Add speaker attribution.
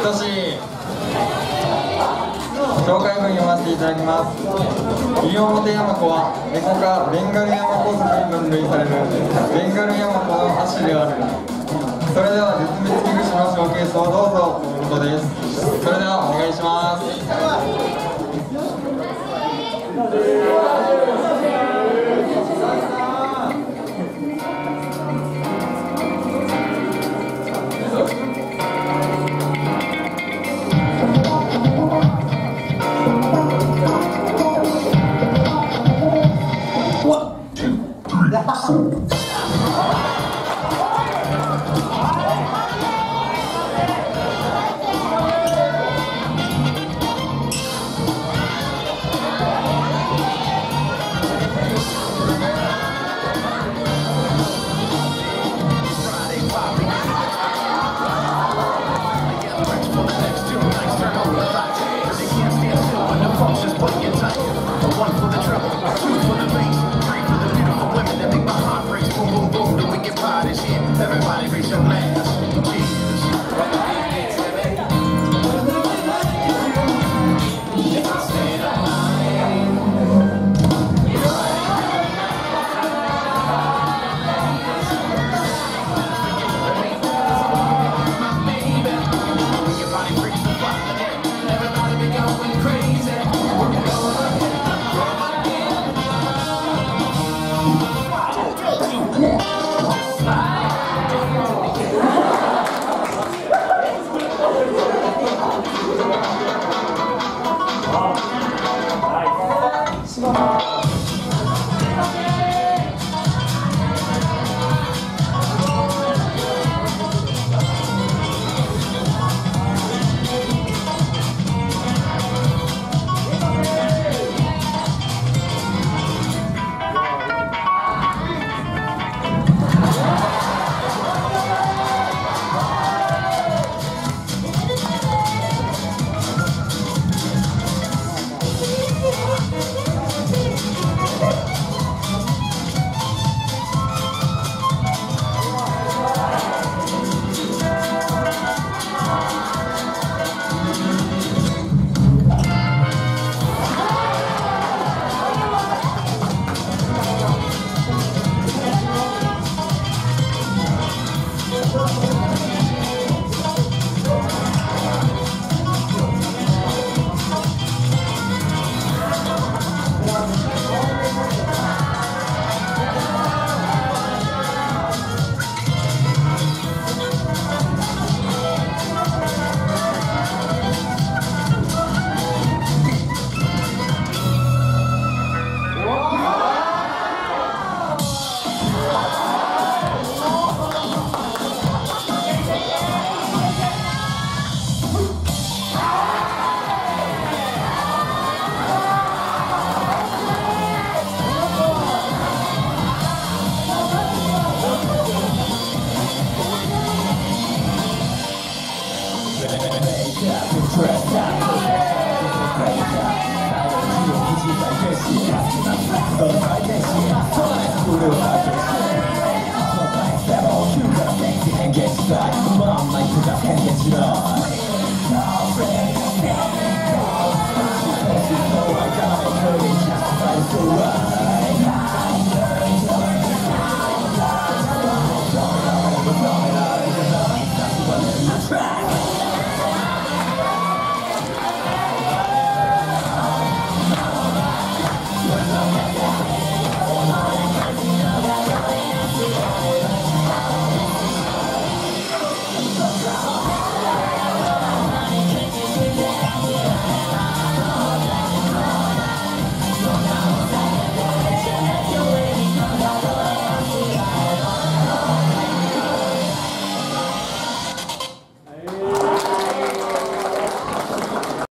Speaker 1: 太志紹介文読ませていただきます。西表山子は猫科ベンガル山子属に分類されるベンガル山子の橋である。それでは絶滅危惧種のショーケースをどうぞ。ということです。それでは Thank you.